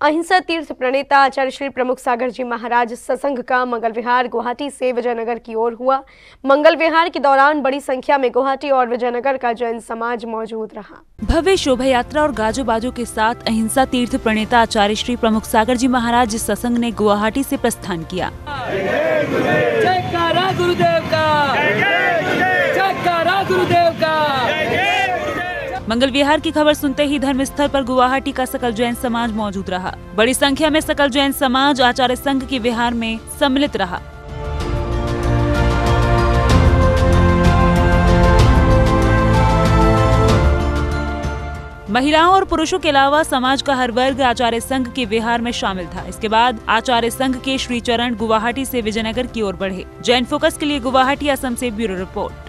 अहिंसा तीर्थ प्रणेता आचार्य श्री प्रमुख सागर जी महाराज ससंग का मंगल विहार गुवाहाटी से विजयनगर की ओर हुआ। मंगल विहार के दौरान बड़ी संख्या में गुवाहाटी और विजयनगर का जैन समाज मौजूद रहा। भव्य शोभा यात्रा और गाजो बाजो के साथ अहिंसा तीर्थ प्रणेता आचार्य श्री प्रमुख सागर जी महाराज ससंग ने गुवाहाटी ऐसी प्रस्थान किया। मंगल विहार की खबर सुनते ही धर्मस्थल पर गुवाहाटी का सकल जैन समाज मौजूद रहा। बड़ी संख्या में सकल जैन समाज आचार्य संघ के विहार में सम्मिलित रहा। महिलाओं और पुरुषों के अलावा समाज का हर वर्ग आचार्य संघ के विहार में शामिल था। इसके बाद आचार्य संघ के श्री चरण गुवाहाटी से विजयनगर की ओर बढ़े। जैन फोकस के लिए गुवाहाटी असम से ब्यूरो रिपोर्ट।